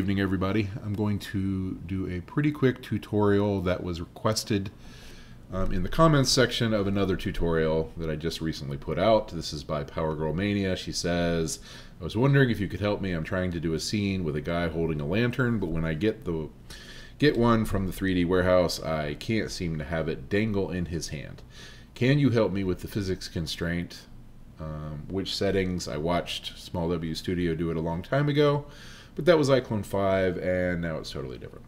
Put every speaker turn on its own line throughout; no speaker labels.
evening, everybody. I'm going to do a pretty quick tutorial that was requested um, in the comments section of another tutorial that I just recently put out. This is by Power Girl Mania. She says, I was wondering if you could help me. I'm trying to do a scene with a guy holding a lantern, but when I get the get one from the 3D warehouse, I can't seem to have it dangle in his hand. Can you help me with the physics constraint? Um, which settings? I watched Small W Studio do it a long time ago, but that was iClone 5, and now it's totally different.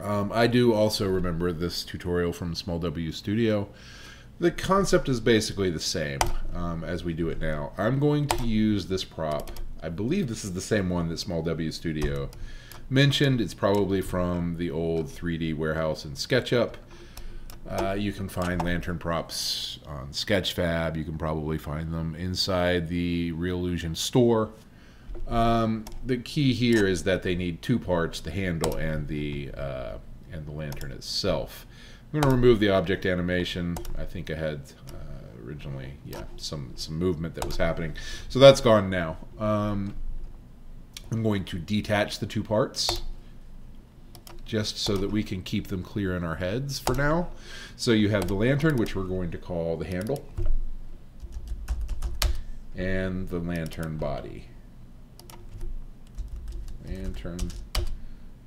Um, I do also remember this tutorial from Small W Studio. The concept is basically the same um, as we do it now. I'm going to use this prop. I believe this is the same one that Small W Studio mentioned. It's probably from the old 3D warehouse in SketchUp. Uh, you can find lantern props on Sketchfab. You can probably find them inside the Reallusion store. Um, the key here is that they need two parts: the handle and the uh, and the lantern itself. I'm going to remove the object animation. I think I had uh, originally, yeah, some some movement that was happening, so that's gone now. Um, I'm going to detach the two parts just so that we can keep them clear in our heads for now. So you have the lantern, which we're going to call the handle, and the lantern body. Lantern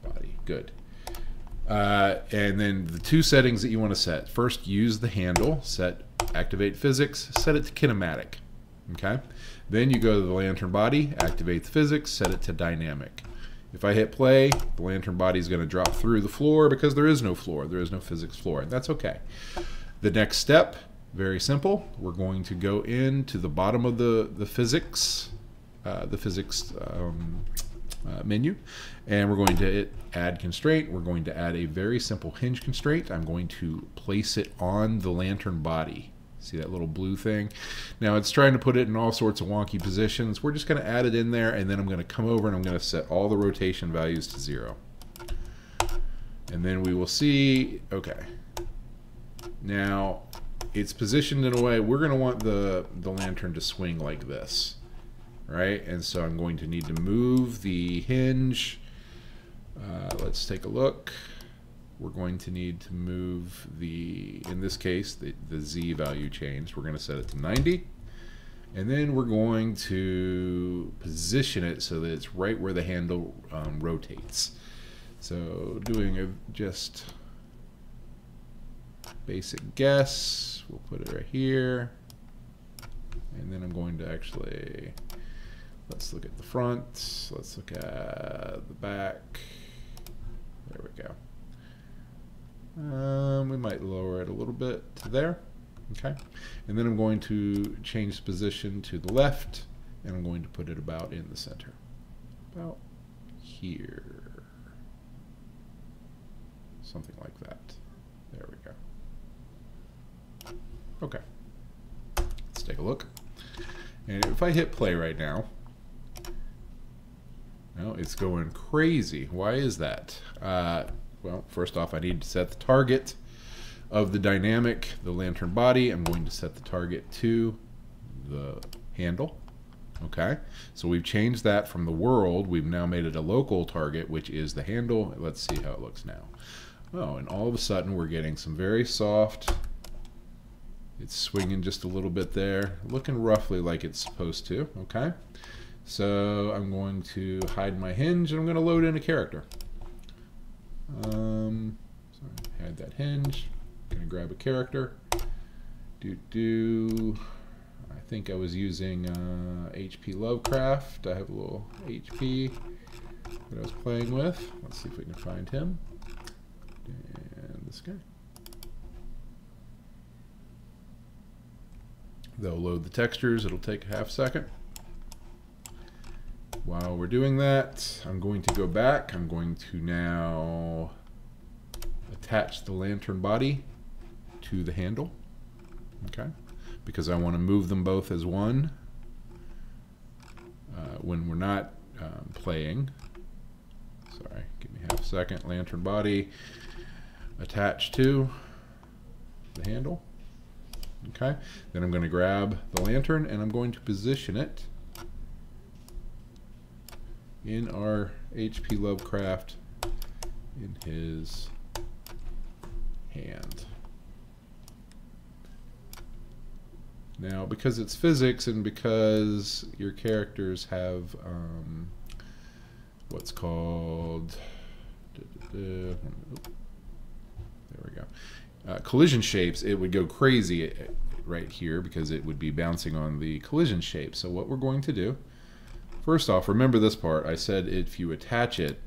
body, good. Uh, and then the two settings that you want to set. First, use the handle, set activate physics, set it to kinematic. Okay. Then you go to the lantern body, activate the physics, set it to dynamic. If I hit play, the lantern body is going to drop through the floor because there is no floor. There is no physics floor. And that's okay. The next step, very simple. We're going to go into the bottom of the, the physics, uh, the physics um, uh, menu, and we're going to add constraint. We're going to add a very simple hinge constraint. I'm going to place it on the lantern body. See that little blue thing? Now it's trying to put it in all sorts of wonky positions. We're just going to add it in there and then I'm going to come over and I'm going to set all the rotation values to zero. And then we will see, okay. Now it's positioned in a way, we're going to want the, the lantern to swing like this, right? And so I'm going to need to move the hinge. Uh, let's take a look we're going to need to move the, in this case, the, the Z value change. We're going to set it to 90. And then we're going to position it so that it's right where the handle um, rotates. So doing a just basic guess, we'll put it right here. And then I'm going to actually, let's look at the front, let's look at the back. There we go. Um, we might lower it a little bit to there. Okay. And then I'm going to change position to the left, and I'm going to put it about in the center. About here. Something like that. There we go. Okay. Let's take a look. And if I hit play right now, no, it's going crazy. Why is that? Uh, well, first off, I need to set the target of the dynamic, the lantern body. I'm going to set the target to the handle. Okay, so we've changed that from the world. We've now made it a local target, which is the handle. Let's see how it looks now. Oh, and all of a sudden we're getting some very soft. It's swinging just a little bit there, looking roughly like it's supposed to. Okay, so I'm going to hide my hinge and I'm going to load in a character. Um, sorry, hide that hinge. Gonna grab a character. Do do. I think I was using uh, HP Lovecraft. I have a little HP that I was playing with. Let's see if we can find him. And this guy. They'll load the textures. It'll take a half second. While we're doing that, I'm going to go back. I'm going to now attach the lantern body to the handle, okay? Because I want to move them both as one uh, when we're not um, playing. Sorry, give me half a second. Lantern body attached to the handle. Okay, then I'm going to grab the lantern and I'm going to position it in our HP Lovecraft in his hand. Now, because it's physics and because your characters have um, what's called there we go uh, collision shapes, it would go crazy uh, right here because it would be bouncing on the collision shape. So what we're going to do, first off, remember this part. I said if you attach it,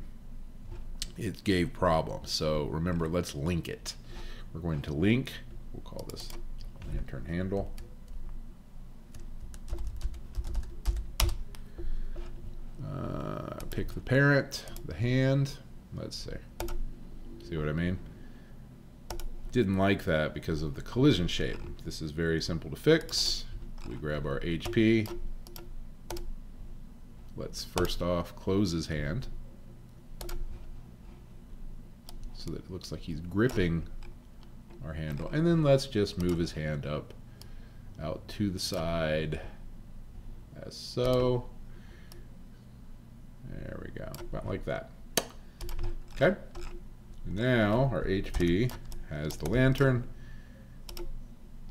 it gave problems. So remember, let's link it. We're going to link, we'll call this lantern handle. Uh, pick the parent, the hand. Let's see. See what I mean? Didn't like that because of the collision shape. This is very simple to fix. We grab our HP. Let's first off close his hand so that it looks like he's gripping our handle. And then let's just move his hand up out to the side as so. There we go, about like that. Okay. Now our HP has the lantern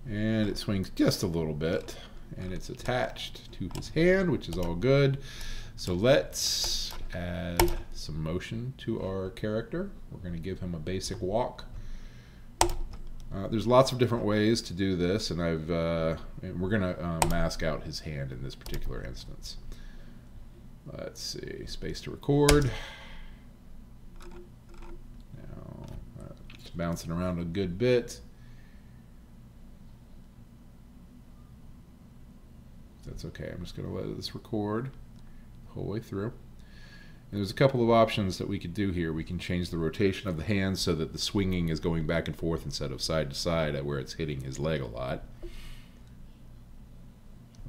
and it swings just a little bit and it's attached to his hand which is all good so let's add some motion to our character we're going to give him a basic walk uh, there's lots of different ways to do this and I've uh, and we're going to uh, mask out his hand in this particular instance let's see space to record Now, it's bouncing around a good bit. That's okay. I'm just going to let this record whole way through. And there's a couple of options that we could do here. We can change the rotation of the hand so that the swinging is going back and forth instead of side to side where it's hitting his leg a lot.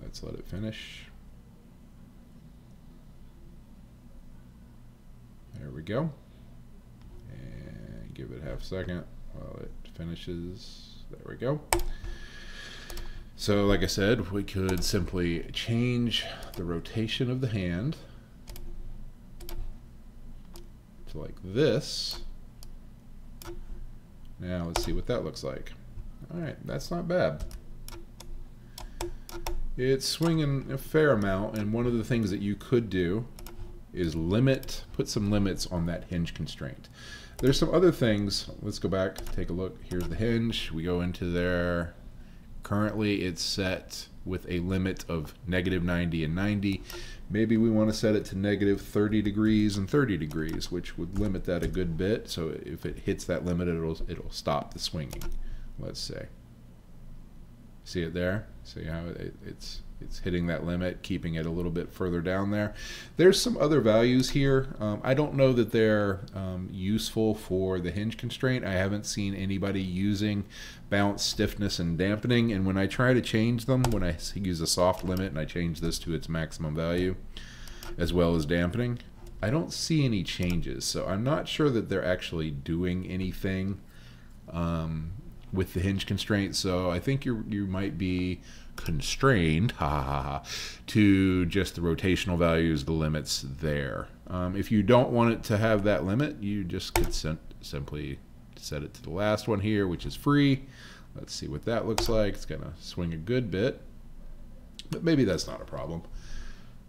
Let's let it finish. There we go And give it half second while it finishes. There we go. So like I said, we could simply change the rotation of the hand to like this. Now let's see what that looks like. Alright, that's not bad. It's swinging a fair amount, and one of the things that you could do is limit, put some limits on that hinge constraint. There's some other things. Let's go back, take a look. Here's the hinge. We go into there. Currently, it's set with a limit of negative 90 and 90. Maybe we want to set it to negative 30 degrees and 30 degrees, which would limit that a good bit. So if it hits that limit, it'll it'll stop the swinging. Let's say. See it there? See how it, it's it's hitting that limit, keeping it a little bit further down there. There's some other values here. Um, I don't know that they're um, useful for the hinge constraint. I haven't seen anybody using bounce, stiffness, and dampening. And when I try to change them, when I use a soft limit and I change this to its maximum value, as well as dampening, I don't see any changes. So I'm not sure that they're actually doing anything um, with the hinge constraint. So I think you you might be constrained ha, ha, ha, to just the rotational values, the limits there. Um, if you don't want it to have that limit, you just could simply set it to the last one here, which is free. Let's see what that looks like. It's going to swing a good bit, but maybe that's not a problem.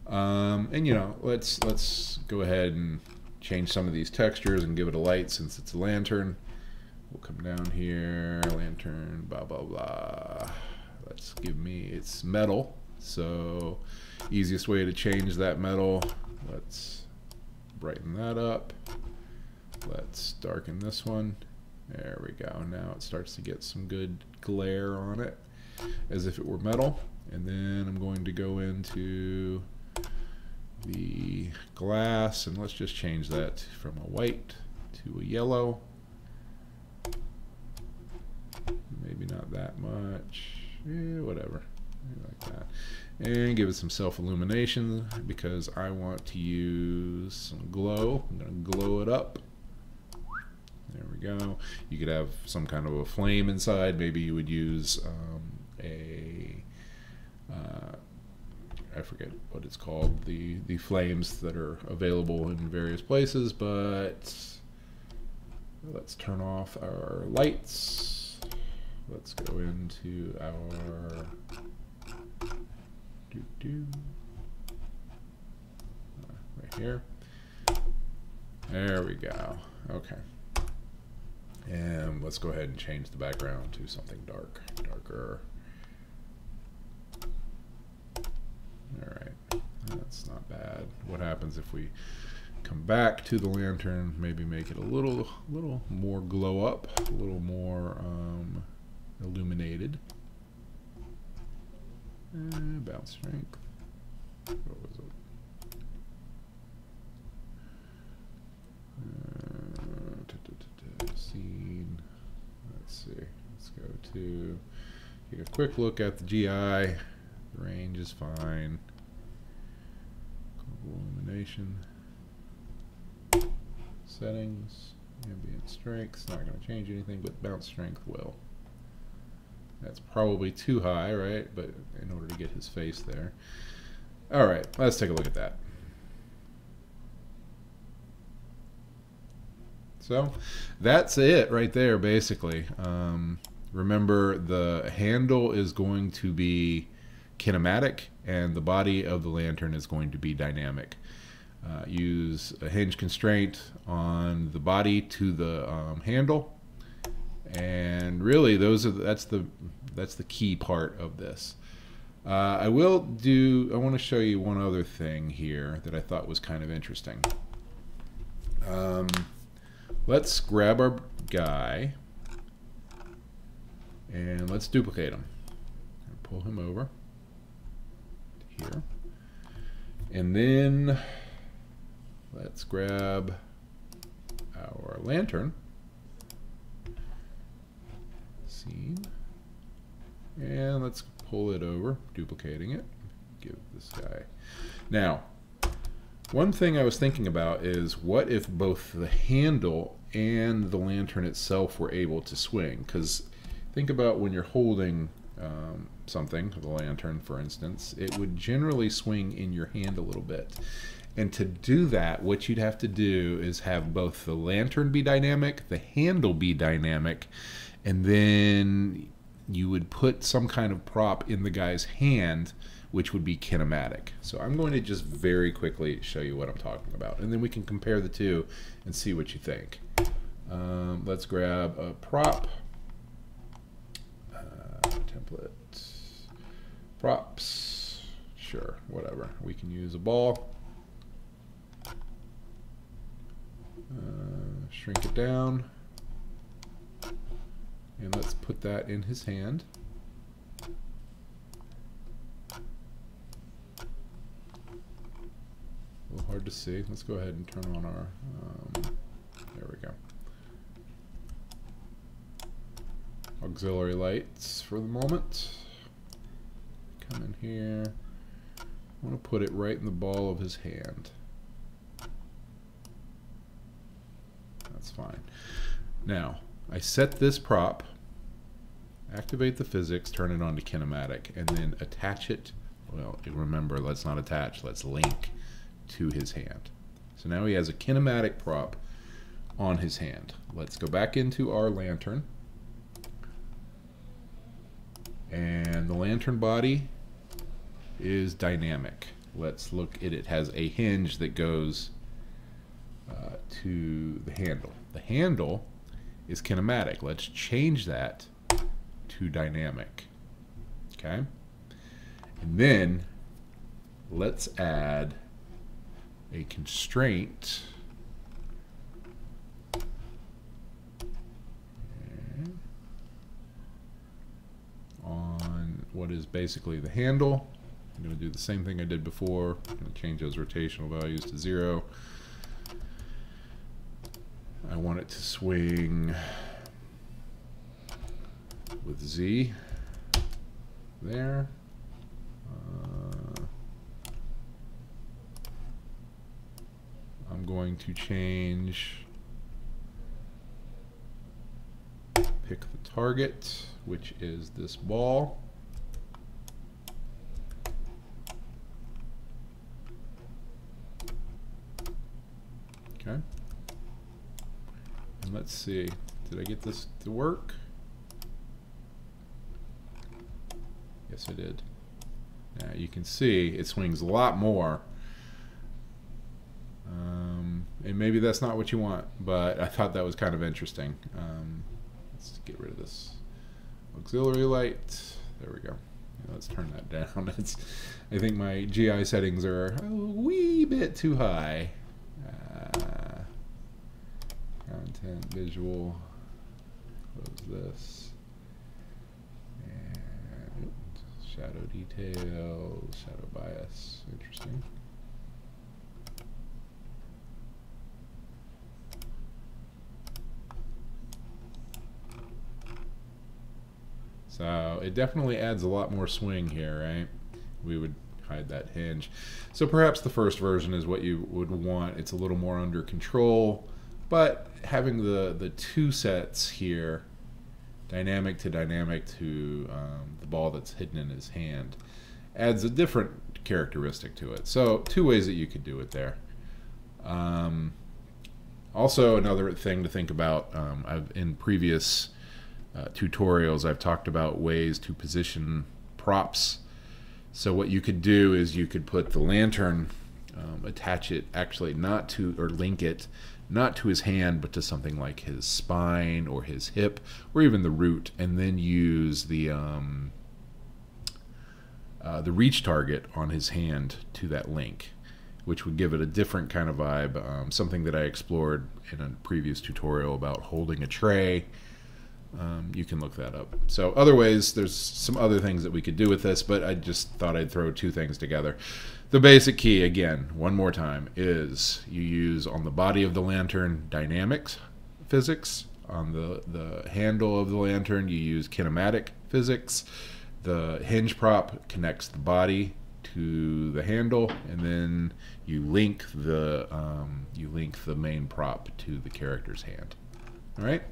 Um, and you know, let's let's go ahead and change some of these textures and give it a light since it's a lantern. We'll come down here, lantern, blah blah blah. Let's give me it's metal. So easiest way to change that metal let's brighten that up. Let's darken this one. There we go. Now it starts to get some good glare on it as if it were metal. And then I'm going to go into the glass and let's just change that from a white to a yellow maybe not that much yeah, whatever, like that. And give it some self-illumination because I want to use some glow. I'm going to glow it up. There we go. You could have some kind of a flame inside. Maybe you would use um, a uh, I forget what it's called, the, the flames that are available in various places, but let's turn off our lights. Let's go into our doo -doo, uh, right here. There we go. Okay. And let's go ahead and change the background to something dark, darker. All right, that's not bad. What happens if we come back to the lantern, maybe make it a little, little more glow up, a little more um, illuminated. And bounce strength. What was it? Uh, scene. Let's see. Let's go to take a quick look at the GI. The range is fine. Global illumination. Settings. Ambient strength. Not going to change anything, but bounce strength will. That's probably too high, right? But in order to get his face there. All right, let's take a look at that. So that's it right there, basically. Um, remember, the handle is going to be kinematic, and the body of the lantern is going to be dynamic. Uh, use a hinge constraint on the body to the um, handle, and really, those are that's the that's the key part of this. Uh, I will do. I want to show you one other thing here that I thought was kind of interesting. Um, Let's grab our guy and let's duplicate him. Pull him over here. And then let's grab our lantern scene and let's pull it over, duplicating it. Give this guy. Now, one thing I was thinking about is what if both the handle and the lantern itself were able to swing? Because think about when you're holding um, something, the lantern for instance, it would generally swing in your hand a little bit. And to do that, what you'd have to do is have both the lantern be dynamic, the handle be dynamic, and then you would put some kind of prop in the guy's hand which would be kinematic. So I'm going to just very quickly show you what I'm talking about, and then we can compare the two and see what you think. Um, let's grab a prop, uh, template, props, sure, whatever. We can use a ball, uh, shrink it down, and let's put that in his hand. A little hard to see. Let's go ahead and turn on our, um, there we go. Auxiliary lights for the moment. Come in here. I want to put it right in the ball of his hand. That's fine. Now, I set this prop, activate the physics, turn it on to kinematic, and then attach it. Well, remember, let's not attach, let's link to his hand. So now he has a kinematic prop on his hand. Let's go back into our lantern. And the lantern body is dynamic. Let's look at it. it has a hinge that goes uh, to the handle. The handle is kinematic. Let's change that to dynamic. Okay? And then let's add a constraint on what is basically the handle. I'm going to do the same thing I did before. I'm going to change those rotational values to zero. I want it to swing with Z there. Uh, I'm going to change pick the target, which is this ball. Okay. Let's see. Did I get this to work? Yes, I did. Now you can see it swings a lot more. Um, and maybe that's not what you want, but I thought that was kind of interesting. Um, let's get rid of this auxiliary light. There we go. Let's turn that down. It's, I think my GI settings are a wee bit too high. Uh, content, visual, close this. And shadow details, shadow bias, interesting. So it definitely adds a lot more swing here, right? We would hide that hinge. So perhaps the first version is what you would want. It's a little more under control, but having the, the two sets here, dynamic to dynamic to um, the ball that's hidden in his hand, adds a different characteristic to it. So two ways that you could do it there. Um, also, another thing to think about, um, I've, in previous uh, tutorials, I've talked about ways to position props. So what you could do is you could put the lantern, um, attach it actually not to, or link it not to his hand, but to something like his spine or his hip, or even the root, and then use the um, uh, the reach target on his hand to that link, which would give it a different kind of vibe. Um, something that I explored in a previous tutorial about holding a tray um, you can look that up. So other ways, there's some other things that we could do with this, but I just thought I'd throw two things together. The basic key, again, one more time, is you use on the body of the lantern dynamics physics. On the, the handle of the lantern, you use kinematic physics. The hinge prop connects the body to the handle, and then you link the um, you link the main prop to the character's hand. All right.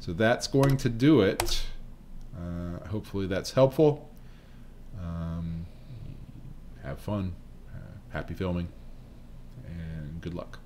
So that's going to do it. Uh, hopefully that's helpful. Um, have fun. Happy filming. And good luck.